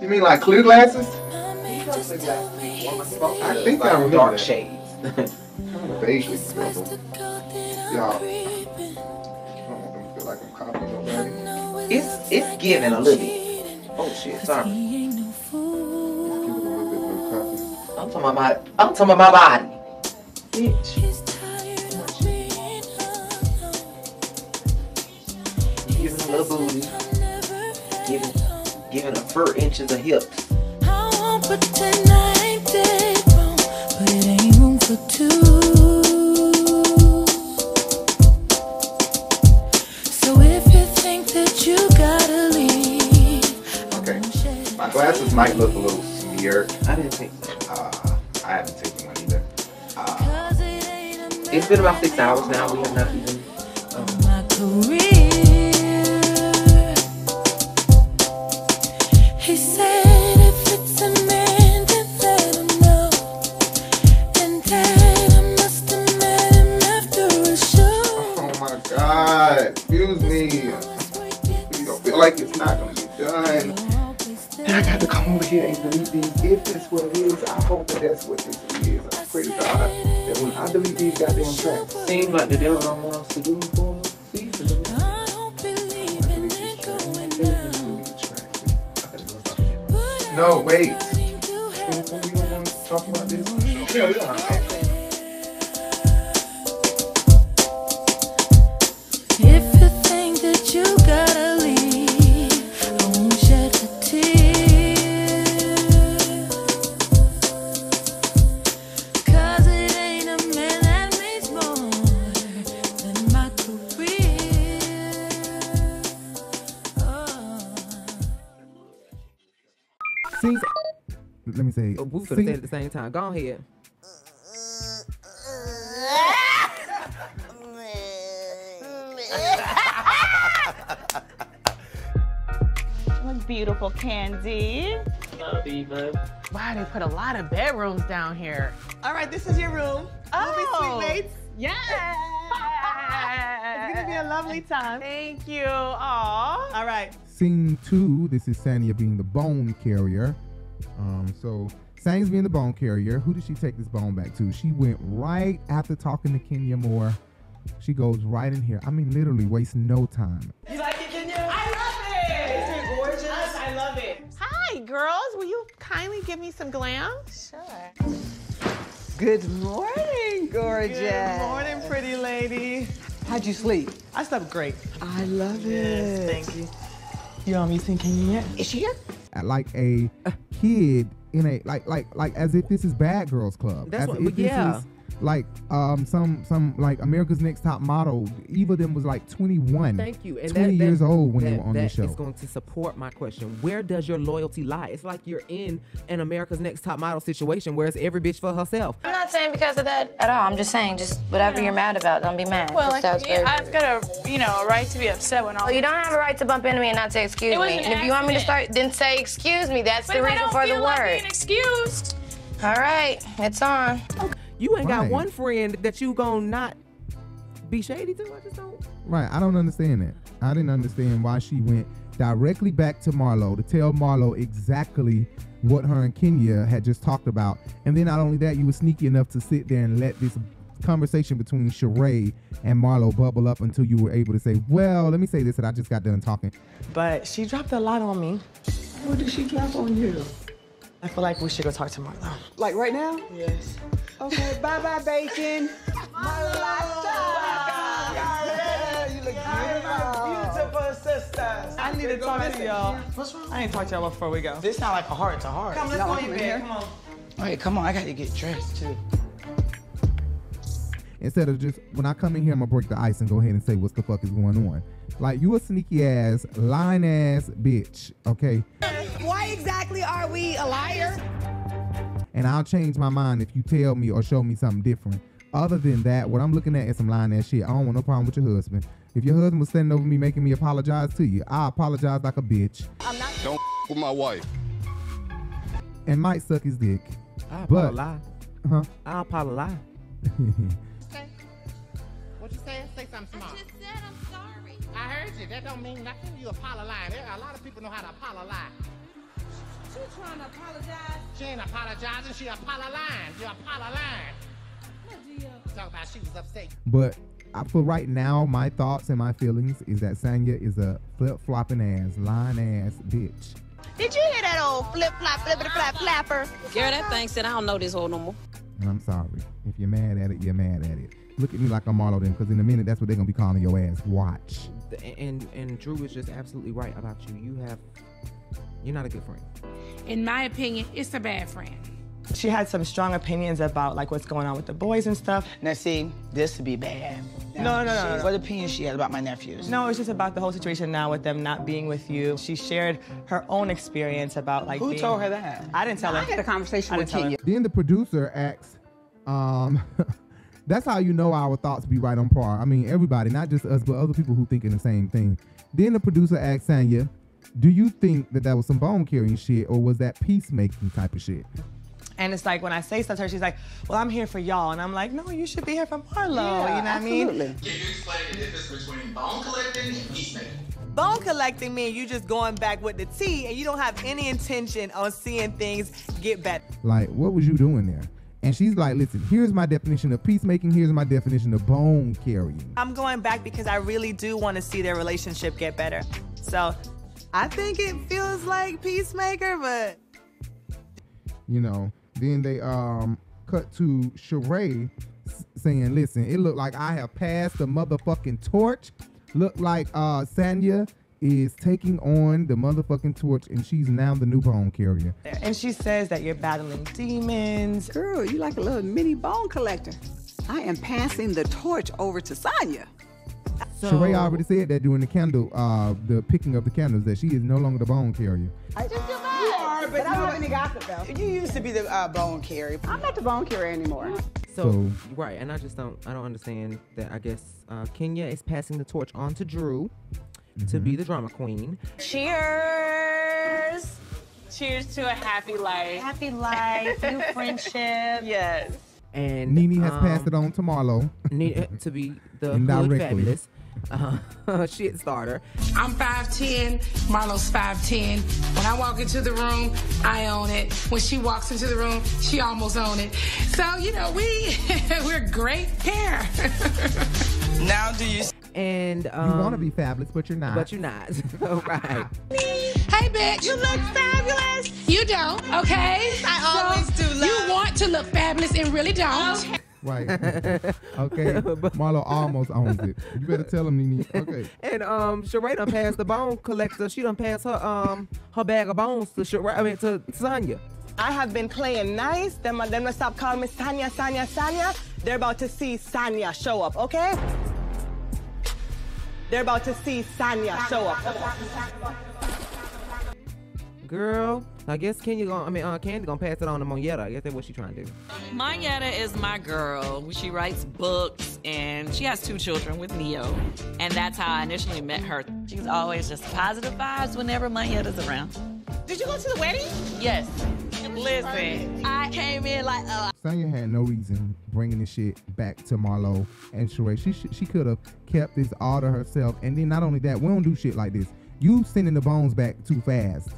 You mean like clear glasses? I think I remember dark that. shades. Vaguely remember. Y'all. I don't want them to feel like I'm copying nobody. it's it's giving a little bit. Oh shit, sorry. Give it a little bit of copy. I'm talking about my I'm talking about my body. Bitch. Giving a little booty. Giving giving a four inches of hips. I won't pretend I ain't dead wrong, but it ain't room for two. So if you think that you gotta leave, Okay. My glasses might look a little smeared. I didn't think so. Uh, I haven't taken one either. Uh, it it's been about six hours now. We have not even. Like it's not gonna be done. And I got to come over here and delete these. If that's what it is, I hope that that's what this is. I pray to God that when I delete these goddamn tracks, seems like the devil don't want talk about this. Yeah, the same time. Go ahead. Look beautiful, Kandi. Love Eva. Wow, they put a lot of bedrooms down here. All right, this is your room. Oh. Movie Sweet Mates. Yes. It's gonna be a lovely time. Thank you. Aw. All right. Scene two. This is Sanya being the bone carrier. Um, so Sanya's being the bone carrier. Who did she take this bone back to? She went right after talking to Kenya Moore. She goes right in here. I mean, literally waste no time. You like it, Kenya? I love it. Isn't it gorgeous? I love it. Hi, girls. Will you kindly give me some glam? Sure. Good morning, gorgeous. Good morning, pretty lady. How'd you sleep? I slept great. I love it. Thank you. You you seen Kenya yet? Is she here? Uh, like a kid in a like like like as if this is Bad Girls Club. That's as what- if this yeah. is like um some some like America's Next Top Model. Eva them was like 21. Thank you. And 20 that, years that, old when that, they were on that this show. is going to support my question. Where does your loyalty lie? It's like you're in an America's Next Top Model situation where it's every bitch for herself. I'm not saying because of that at all. I'm just saying, just whatever you're mad about, don't be mad. Well, like, sounds yeah, I've got a, you know, a right to be upset when all. Well, you don't have a right to bump into me and not say excuse It was me. an And if you want me to start, then say excuse me. That's But the if I reason don't for the feel like word. being excused. All right, it's on. You ain't got one friend that you gonna not be shady to. I just don't. Right. I don't understand that. I didn't understand why she went directly back to Marlo to tell Marlo exactly what her and Kenya had just talked about. And then not only that, you were sneaky enough to sit there and let this conversation between Sheree and Marlo bubble up until you were able to say, well, let me say this that I just got done talking. But she dropped a lot on me. What did she drop on you? I feel like we should go talk to Marlo. Like right now? Yes. Okay, bye bye, bacon. Yeah, you look beautiful sisters. I need to talk to y'all. What's wrong? I ain't talk to y'all before we go. This sound like a heart to heart. Come, let's go in bed. here? Come on. All right, come on. I gotta get dressed too. Instead of just when I come in here, I'm gonna break the ice and go ahead and say what's the fuck is going on. Like you a sneaky ass, lying ass bitch, okay? Why exactly are we a liar? and I'll change my mind if you tell me or show me something different. Other than that, what I'm looking at is some lying ass shit. I don't want no problem with your husband. If your husband was standing over me making me apologize to you, I apologize like a bitch I'm not. Don't with my wife. and might suck his dick. I But- apologize. Huh? I apologize. okay. What you saying? Say something smart. I just said I'm sorry. I heard you. That don't mean nothing. You apologize. A lot of people know how to apologize. You trying to apologize? She ain't apologizing. She apologizing. You apologizing. Uh, Talk about she was upset. But I, for right now, my thoughts and my feelings is that Sanya is a flip flopping ass, lying ass bitch. Did you hear that old flip flop, flippity flap flapper? Girl, that thing said I don't know this whole no more. And I'm sorry. If you're mad at it, you're mad at it. Look at me like I'm Marlo then, because in a minute, that's what they're gonna be calling your ass. Watch. And and Drew is just absolutely right about you. You have, you're not a good friend. In my opinion, it's a bad friend. She had some strong opinions about like what's going on with the boys and stuff. Now see, this would be bad. No, no, no, no, no. What opinion she had about my nephews? No, it's just about the whole situation now with them not being with you. She shared her own experience about like Who being- told her that? I didn't tell her. I had a conversation I with didn't tell her. Kenya. Then the producer asks, um, that's how you know our thoughts be right on par. I mean, everybody, not just us, but other people who thinking the same thing. Then the producer asks Sanya, do you think that that was some bone carrying shit or was that peacemaking type of shit? And it's like when I say stuff to her, she's like, "Well, I'm here for y'all," and I'm like, "No, you should be here for Marlo." Yeah, you know what I mean? absolutely. Can you explain the difference between bone collecting and peacemaking? Bone collecting means you just going back with the tea and you don't have any intention on seeing things get better. Like, what was you doing there? And she's like, listen, here's my definition of peacemaking, here's my definition of bone carrying. I'm going back because I really do want to see their relationship get better. So I think it feels like Peacemaker, but you know. Then they um cut to Sheree saying, "Listen, it looked like I have passed the motherfucking torch. Look like uh Sanya is taking on the motherfucking torch, and she's now the new bone carrier." And she says that you're battling demons. Girl, you like a little mini bone collector. I am passing the torch over to Sanya. Sheree already said that during the candle, uh, the picking of the candles, that she is no longer the bone carrier. I just you are, but I don't have any gossip though. You used to be the uh, bone carrier. I'm not the bone carrier anymore. So, So- right, and I just don't I don't understand that. I guess uh, Kenya is passing the torch on to Drew to be the drama queen. Cheers. Cheers to a happy life. Happy life, new friendship. Yes. And Nene has um, passed it on to Marlo. Need to be the hood fabulous uh, shit starter. I'm 5'10, Marlo's 5'10. When I walk into the room, I own it. When she walks into the room, she almost own it. So, you know, we, we're a great pair. Now do you And um, you want to be fabulous, but you're not. but you're not. right. Hey, bitch. You look fabulous. You don't, okay? I always do, love. You want to look fabulous and really don't. Right. okay. Marlo almost owns it. You better tell him, Nene. Okay. And um, Sheree done passed the bone collector. She done passed her um her bag of bones to Sheree. I mean to Sanya. I have been playing nice. Them them gonna stop calling me Sanya, Sanya, Sanya. They're about to see Sanya show up, okay? They're about to see Sanya show up. Girl, I guess Kenya gonna I mean uh Kandi gonna pass it on to Monyetta. I guess that's what she trying to do. Monyetta is my girl. She writes books and she has two children with Ne-Yo. And that's how I initially met her. She's always just positive vibes whenever Monyetta's around. Did you go to the wedding? Yes. Listen, I came in like, oh, Sanya had no reason bringing this shit back to Marlo and Sheree. She sh- she could have kept this all to herself. And then not only that, we don't do shit like this. You sending the bones back too fast.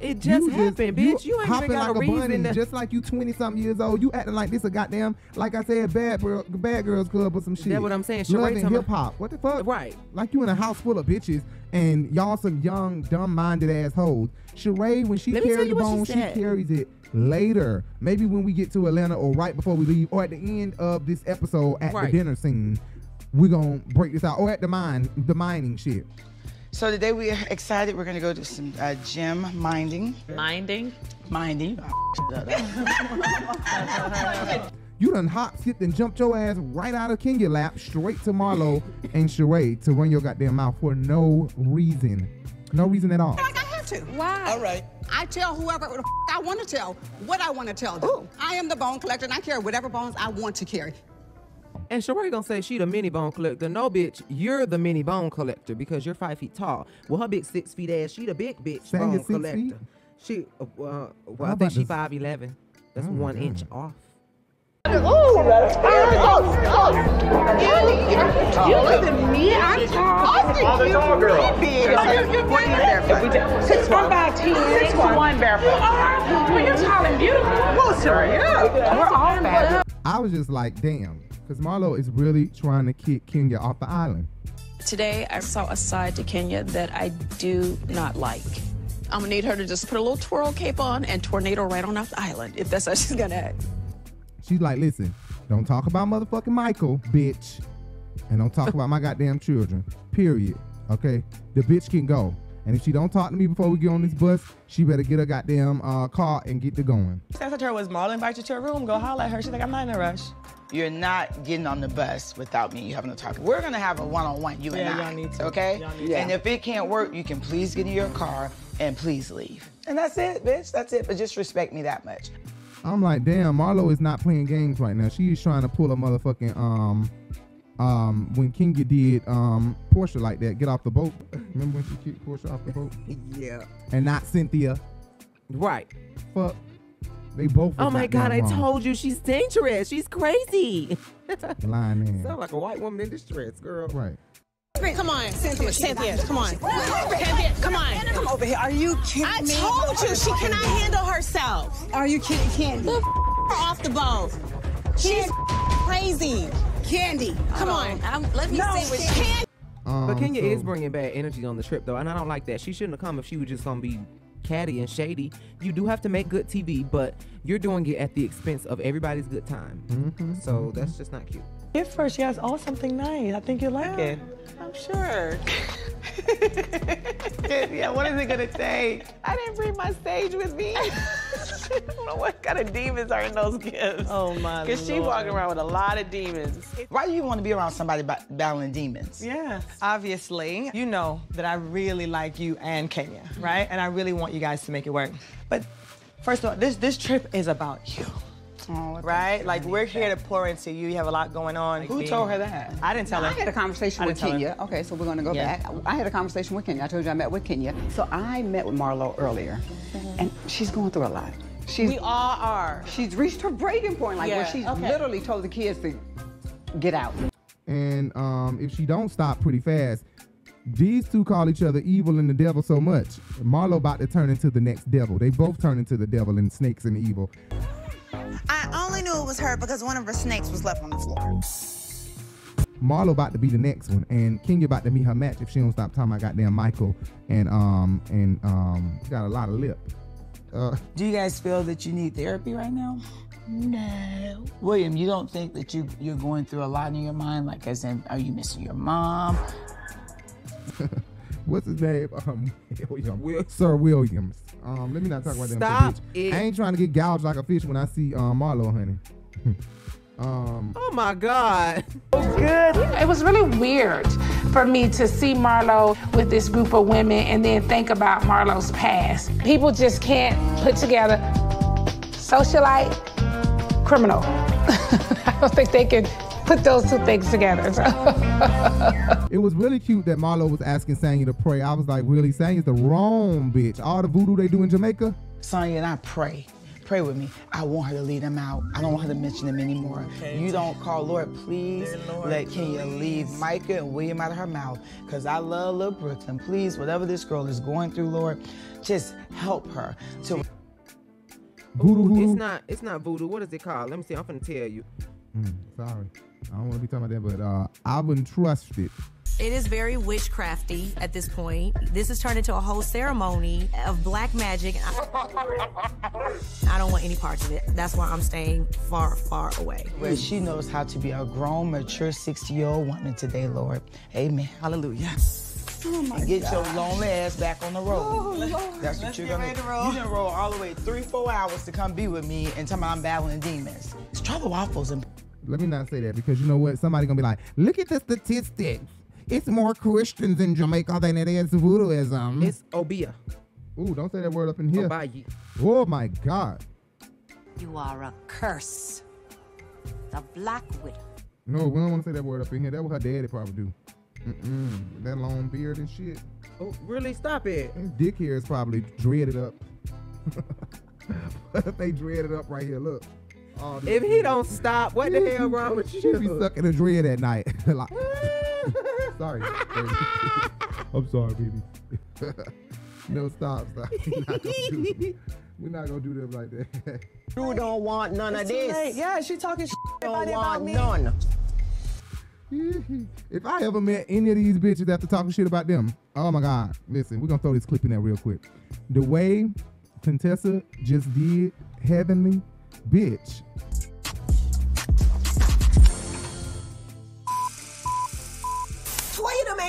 It just You happened, bitch. You, ain't hopping even got like a reason bunny, to. just like you twenty something years old. You acting like this a goddamn, like I said, bad girl, bad girls club or some shit. That's what I'm saying. Love and hip hop. What the fuck? Right. Like you in a house full of bitches and y'all some young, dumb minded assholes. Sheree, when she Let carries you the she bone, she, said. carries it later. Maybe when we get to Atlanta or right before we leave, or at the end of this episode at Right. the dinner scene, we're gonna break this out. Or at the mine, the mining shit. So today we are excited. We're gonna go to some uh, gym minding. minding. Minding. You done hop, skipped, and jumped your ass right out of Kenya lap straight to Marlo and Sheree to run your goddamn mouth for no reason. No reason at all. Like I have to. Why? All right. I tell whoever the f- I want to tell what I want to tell them. I am the bone collector and I carry whatever bones I want to carry. And Sheree gonna say she the mini bone collector. No, bitch, you're the mini bone collector because you're five feet tall. Well, her big six feet ass, she the big bitch Saying bone collector. feet? She, uh, uh, well, I think she five eleven. That's Oh, one God. inch off. You look at me, I'm tall. Oh, the tall girl. Big. What is barefoot? Six one. by ten. Six one. barefoot. Well, you're tall and beautiful. Well, sir, yeah. We're all fat. I was just like, damn, because Marlo is really trying to kick Kenya off the island. Today, I saw a side to Kenya that I do not like. I'm gonna need her to just put a little twirl cape on and tornado right on off the island if that's how she's gonna act. She's like, listen, don't talk about motherfucking Michael, bitch. And don't talk about my goddamn children. Period. Okay? The bitch can go. And if she don't talk to me before we get on this bus, she better get a goddamn uh, car and get to going. I said to her, was Marlon invite you to her room? Go holler at her. She's like, I'm not in a rush. You're not getting on the bus without me You having to talk. We're gonna have a one-on-one, you Yeah, and I. y'all need to. Okay? Y'all need to. And if it can't work, you can please get in your car and please leave. And that's it, bitch. That's it. But just respect me that much. I'm like, damn, Marlo is not playing games right now. She is trying to pull a motherfucking um um when Kenya did um Porsha like that, get off the boat. Remember when she kicked Porsha off the boat? Yeah. And not Cynthia. Right. Fuck. They both. Oh my God! I wrong. told you she's dangerous. She's crazy. Lying man. Sound like a white woman in distress, girl. Right. Come on, Cynthia, Cynthia, come on. Cynthia, come on. Come over here. Are you kidding I me? told you she cannot handle herself. Are you kidding, Kandi? Off the boat. She's crazy. Kandi. Come on. I'm, let me No, see what she can't. Um, But Kenya so- is bringing bad energy on the trip, though, and I don't like that. She shouldn't have come if she was just gonna be catty and shady. You do have to make good TV, but you're doing it at the expense of everybody's good time. Mhm. So that's just not cute. Gift her. She has all oh, something nice. I think you like it. I'm sure. yeah, what is it gonna take? I didn't bring my stage with me. I don't know what kind of demons are in those gifts. Oh my Because she walking around with a lot of demons. Why do you want to be around somebody ba- battling demons? Yeah. Obviously, you know that I really like you and Kenya, right? And I really want you guys to make it work. But first of all, this this trip is about you. Right? Like we're here to pour into you. You have a lot going on. Who told her that? I didn't tell I her. I had a conversation I with didn't her. Kenya. Okay, so we're going to go Yeah. back. I had a conversation with Kenya. I told you I met with Kenya. So I met with Marlo earlier, and she's going through a lot. She's, We all are. she's reached her breaking point, like where Yeah, she's okay. literally told the kids to get out. And um, if she don't stop pretty fast, these two call each other evil and the devil so much. Marlo about to turn into the next devil. They both turn into the devil and snakes and evil. Was her because one of her snakes was left on the floor. Marlo about to be the next one, and Kenya about to meet her match if she don't stop talking about goddamn Michael and um and um got a lot of lip. Uh, Do you guys feel that you need therapy right now? No. William, you don't think that you you're going through a lot in your mind, like as in, are you missing your mom? what's his name? Um, William. Sir Williams. Um, let me not talk about them. Stop bitch. it. I ain't trying to get gouged like a fish when I see um Marlo, honey. Um, Oh my God. good. It was really weird for me to see Marlo with this group of women and then think about Marlo's past. People just can't put together socialite, criminal. I don't think they can put those two things together. so. it was really cute that Marlo was asking Sanya to pray. I was like, really? Sanya's the wrong bitch. All the voodoo they do in Jamaica. Sanya and I pray. Pray with me. I want her to lead them out. I don't want her to mention them anymore. You don't call, Lord, please let Kenya leave Micah and William out of her mouth. Because I love little Brooklyn. Please, whatever this girl is going through, Lord, just help her to Voodoo, voodoo. It's not. It's not voodoo. What is it called? Let me see. I'm gonna tell you. Mm, sorry, I don't want to be talking about that, but uh, I wouldn't trust it. It is very witchcrafty at this point. This has turned into a whole ceremony of black magic. I don't want any parts of it. That's why I'm staying far, far away. where she knows how to be a grown, mature 60 year old woman today, Lord. Amen. Hallelujah. Oh my and get your lonely ass back on the road. Oh, That's what you're gonna ready to roll. You done roll all the way three, four hours to come be with me and tell me I'm battling demons. Strawberry waffles and Let me not say that because you know what? Somebody gonna be like, look at the statistics. It's more Christians in Jamaica than it is voodooism. It's Obeah. Ooh, don't say that word up in here. Obayi. Oh my God. You are a curse. The Black Widow. No, we don't want to say that word up in here. That what her daddy probably do. Mm-mm. That long beard and shit. Oh, really? Stop it. His dick hair is probably dreaded up. they dreaded up right here. Look. Oh, If he don't stop, what the hell wrong with She be sucking a dread at night. like, sorry. I'm sorry, baby. no, stop, stop. We're not gonna do, we're not gonna do them like that. You don't want none of It's too this. late. Yeah, she talking shit Don't about, want about me. none. if I ever met any of these bitches after talking shit about them, oh my god! Listen, we're gonna throw this clip in there real quick. The way Contessa just did Heavenly, bitch.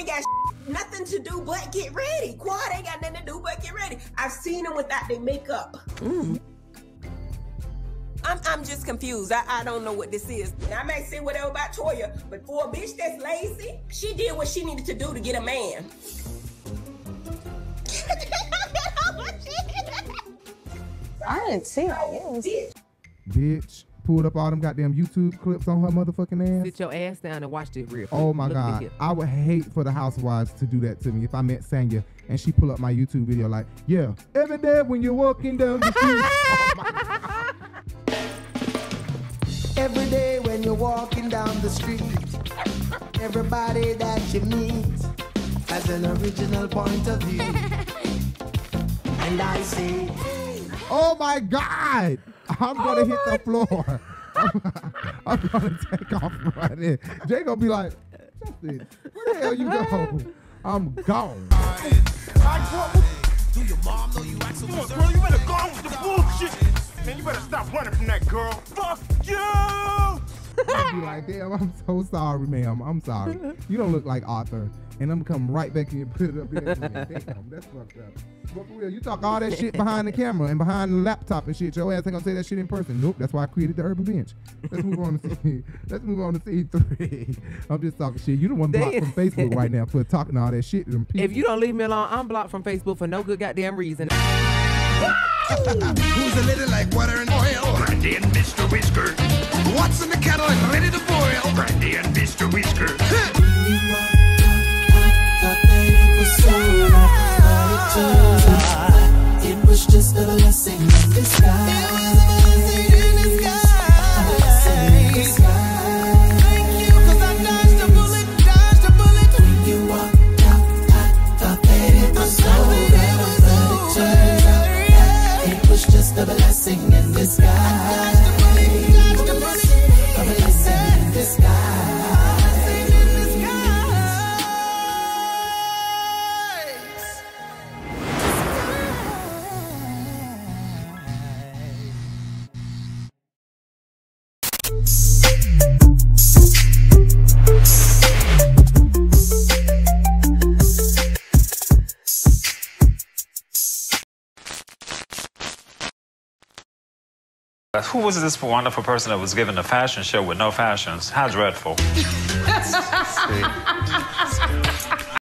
Ain't got nothing to do but get ready. Quad ain't got nothing to do but get ready. I've seen them without their makeup. Mm. I'm, I'm just confused. I, I don't know what this is. I may say whatever about Toya, but for a bitch that's lazy, she did what she needed to do to get a man. I didn't see her. Yes. Bitch pulled up all them goddamn YouTube clips on her motherfucking ass. Sit your ass down and watch it real quick. Oh my Look god. I would hate for the housewives to do that to me if I met Sanya and she pull up my YouTube video like, yeah, every day when you're walking down the street. oh my god. Every day when you're walking down the street, everybody that you meet has an original point of view. And I say, Oh my god, I'm gonna oh hit the floor. I'm, I'm gonna take off right there. Jay gonna be like, Justin, where the hell you go? I'm gone. Do your mom know you act so Come on, girl, you better go on with the bullshit. Man, you better stop running from that girl. Fuck you! I'll be like, damn, I'm so sorry, ma'am. I'm sorry. You don't look like Arthur. And I'm gonna come right back in and put it up there. Damn, that's fucked up. But for real, you talk all that shit behind the camera and behind the laptop and shit. Your ass ain't gonna say that shit in person. Nope, that's why I created the Urban Binge. Let's move on to see. Let's move on to scene three. I'm just talking shit. You the one blocked from Facebook right now for talking all that shit to them people. If you don't leave me alone, I'm blocked from Facebook for no good goddamn reason. Who's a little like water and oil? Brandy and Mr. Whisker. What's in the kettle and ready to boil? Brandy and Mr. Whisker. Who was this wonderful person that was given a fashion show with no fashions? How dreadful.